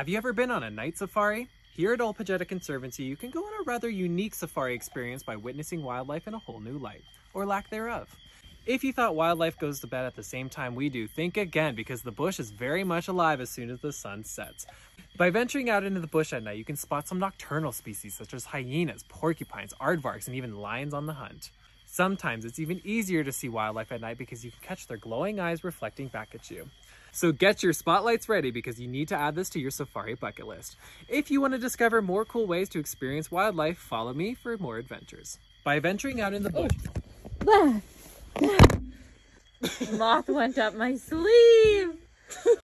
Have you ever been on a night safari? Here at Ol Pejeta Conservancy, you can go on a rather unique safari experience by witnessing wildlife in a whole new light, or lack thereof. If you thought wildlife goes to bed at the same time we do, think again because the bush is very much alive as soon as the sun sets. By venturing out into the bush at night, you can spot some nocturnal species such as hyenas, porcupines, aardvarks, and even lions on the hunt. Sometimes it's even easier to see wildlife at night because you can catch their glowing eyes reflecting back at you. So get your spotlights ready because you need to add this to your safari bucket list. If you want to discover more cool ways to experience wildlife, follow me for more adventures. By venturing out in the bush, Moth went up my sleeve.